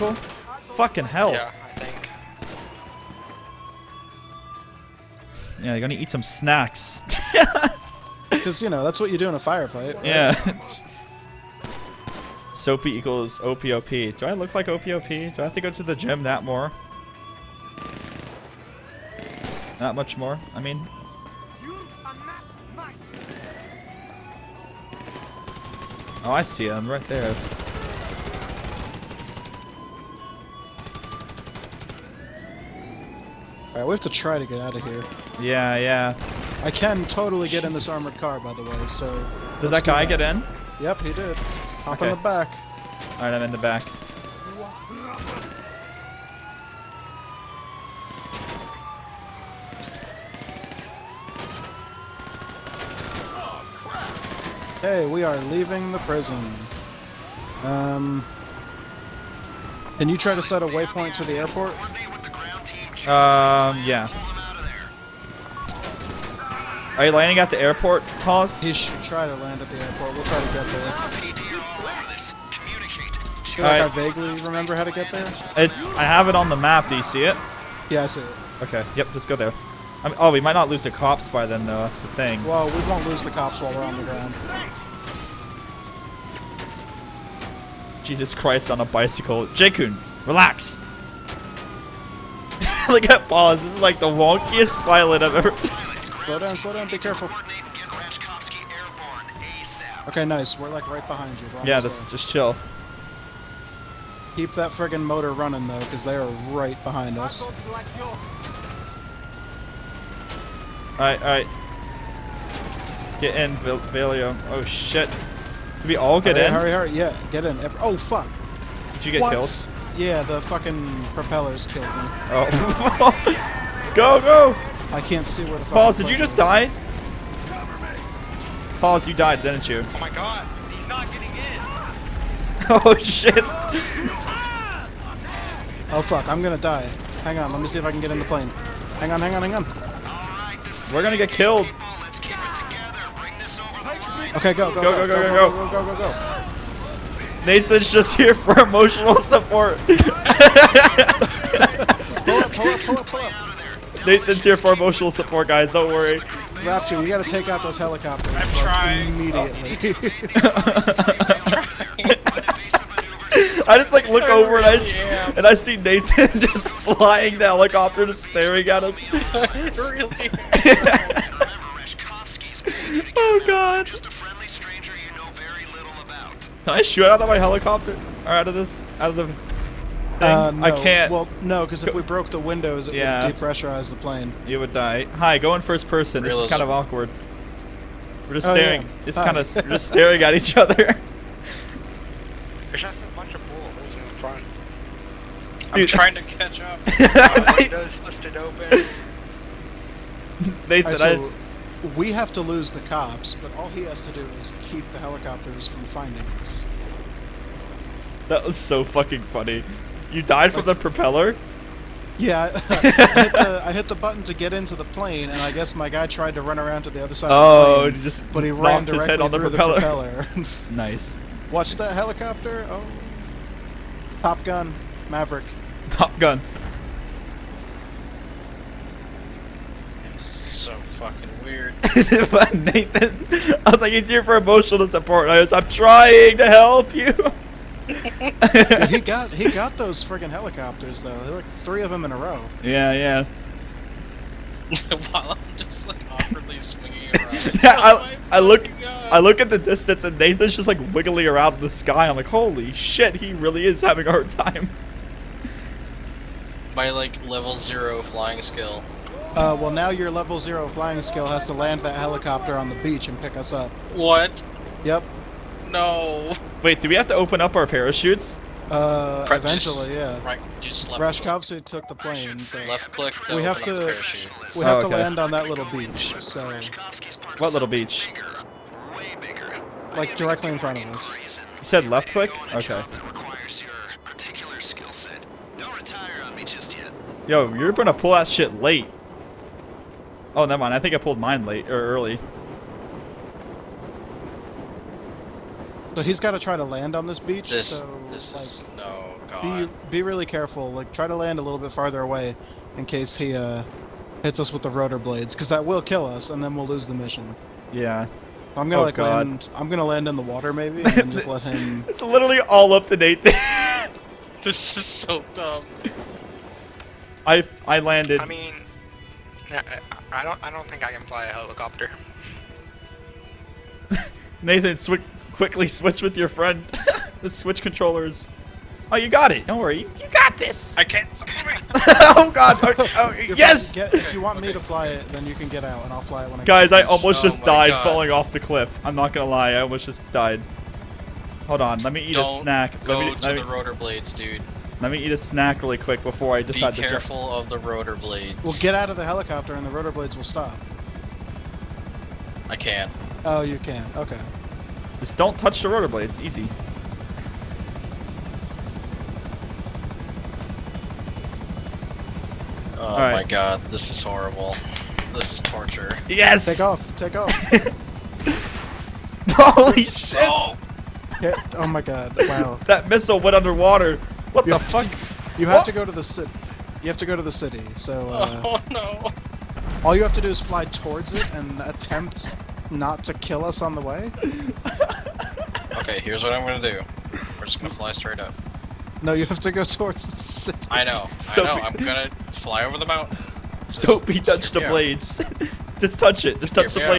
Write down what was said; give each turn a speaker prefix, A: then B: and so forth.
A: bicycle? Fucking hell.
B: Yeah, I think.
A: Yeah, you're gonna eat some snacks.
C: Because, you know, that's what you do in a firefight. right?
A: yeah. Soapy equals OPOP. Do I look like OPOP? Do I have to go to the gym that more? Not much more, I mean. Oh, I see him right there.
C: Alright, we have to try to get out of here.
A: Yeah, yeah.
C: I can totally get in this armored car, by the way, so...
A: Does that
C: do
A: guy get in?
C: Yep, he did. Hop
A: Okay.
C: in the back.
A: Alright, I'm in the back.
C: Hey, we are leaving the prison. Um... Can you try to set a waypoint to the airport?
A: Um, yeah. Are you landing at the airport, Pause?
C: He should try to land at the airport. We'll try to get there. Feel. I vaguely remember how to get there.
A: It's, I have it on the map, do you see it?
C: Yeah, I see it.
A: Okay, yep, just go there. I mean, oh, we might not lose the cops by then, though, that's the thing.
C: Well, we won't lose the cops while we're on the ground.
A: Jesus Christ on a bicycle. J-Kun, relax. Look at Pause, this is like the wonkiest pilot I've ever...
C: Slow down, slow down, be careful. Okay, nice. We're like right behind you. We're
A: yeah,
C: there.
A: just chill.
C: Keep that friggin' motor running though, because they are right behind us.
A: Alright, alright. Get in, Val Valio. Oh shit. Did we all get
C: hurry,
A: in?
C: Hurry, hurry, yeah, get in. Oh fuck!
A: Did you get
C: What?
A: killed?
C: Yeah, the fucking propellers killed me.
A: Oh. go, go!
C: I can't see where the. fucking
A: Pause, did you just die? Pause, you died, didn't you?
B: Oh my god, he's not getting in.
A: Oh shit!
C: Oh fuck! I'm gonna die. Hang on, let me see if I can get in the plane. Hang on, hang on, hang on.
A: We're gonna get killed.
C: Okay, go, go,
A: Go, go,
C: go,
A: go,
C: go,
A: go,
C: go, go, go, go.
A: Nathan's just here for emotional support.
C: Pull up, pull up, pull up, pull up.
A: Nathan's here for emotional support, guys. Don't worry.
C: Rapture, you gotta take out those helicopters.
B: I'm trying.
C: Immediately.
A: I just like look
B: I
A: over and I,
B: really
A: and I see Nathan just flying the helicopter, just staring at us.
B: really?
A: oh god. Can I shoot out of my helicopter? Or out of this? Out of the thing?
C: Uh, no.
A: I can't.
C: Well, no, because if we broke the windows, it
A: Yeah.
C: would depressurize the plane.
A: You would die. Hi, go in first person. This is kind of awkward. We're just
C: Oh,
A: staring.
C: yeah.
A: Just
C: Hi.
A: kind of we're just staring at each other.
B: There's just a bunch of bullet holes in the front. I'm
A: Dude.
B: trying to catch up. Uh, windows busted open.
A: Nathan,
C: Alright,
A: I,
C: so we have to lose the cops, but all he has to do is keep the helicopters from finding us.
A: that was so fucking funny. You died from the propeller?
C: Yeah, I, hit the, I hit the button to get into the plane, and I guess my guy tried to run around to the other side
A: Oh,
C: of the
A: oh,
C: plane,
A: just
C: but he ran directly
A: his head on the
C: through
A: propeller.
C: the propeller.
A: Nice.
C: Watch that helicopter. Oh, Top Gun, Maverick.
A: Top Gun.
B: So fucking weird.
A: But Nathan, I was like, he's here for emotional support. I was, I'm trying to help you.
C: Dude, he got he got those friggin' helicopters though. There were like three of them in a row.
A: yeah, yeah.
B: While I'm just like awkwardly swinging around.
A: Yeah,
B: Oh
A: I, I look,
B: God.
A: I look at the distance, and Nathan's just like wiggling around in the sky. I'm like, holy shit, he really is having a hard time.
B: My like level zero flying skill.
C: Uh, well now your level zero flying skill has to land that helicopter on the beach and pick us up.
B: What?
C: Yep.
B: No.
A: Wait, do we have to open up our parachutes?
C: Uh,
B: Pre-
C: eventually,
B: just
C: yeah.
B: Right, just left
C: Rashkovsky took the plane, so
B: Left click to
C: We have to- we have
A: Oh,
C: to land on that little beach. So,
A: What little beach?
C: like directly in front of us.
A: You said left click? Okay. Yo, you're gonna pull that shit late. Oh, never mind. I think I pulled mine late or early.
C: So he's got to try to land on this beach.
B: This
C: so,
B: this
C: like,
B: is no god.
C: be be really careful. Like try to land a little bit farther away, in case he uh hits us with the rotor blades, because that will kill us, and then we'll lose the mission.
A: Yeah.
C: I'm gonna
A: Oh,
C: like
A: God.
C: land. I'm gonna land in the water maybe, and then just let him.
A: It's literally all up to Nathan.
D: This is so dumb.
A: I I landed.
B: I mean, I, I I don't I don't think I can fly a helicopter.
A: Nathan, swi quickly switch with your friend. the switch controllers. Oh, you got it. Don't worry. You got this.
B: I can't
A: oh God. Oh, oh, yes.
C: Get, if you want me to fly it, then you can get out, and I'll fly it when I.
A: Guys,
C: get
A: I almost
D: Oh
A: just died
D: God.
A: falling off the cliff. I'm not gonna lie. I almost just died. Hold on. Let me eat
D: Don't
A: a snack.
D: Go
A: let me,
D: to
A: let,
D: the rotor blades, dude.
A: Let me eat a snack really quick before I decide to jump.
D: careful of the rotor blades.
C: Well, get out of the helicopter, and the rotor blades will stop.
D: I can't.
C: Oh, you can. Okay.
A: Just don't touch the rotor blades. Easy.
D: Oh
A: Alright.
D: my god, this is horrible. This is torture.
A: Yes.
C: Take off. Take off.
A: Holy shit.
D: Oh!
C: Hit. Oh my god. Wow.
A: That missile went underwater. What
C: You
A: the
C: have
A: fuck?
C: You have
A: What?
C: to go to the city. You have to go to the city. So uh,
D: Oh no!
C: all you have to do is fly towards it and attempt not to kill us on the way.
D: Okay, here's what I'm gonna do. We're just gonna fly straight up.
C: No, you have to go towards the city.
D: I know,
A: So
D: I know. I'm gonna fly over the mountain.
A: Soapy touch the
D: Yeah.
A: blades. just touch it. Just
D: Hear
A: touch the
D: me
A: blades.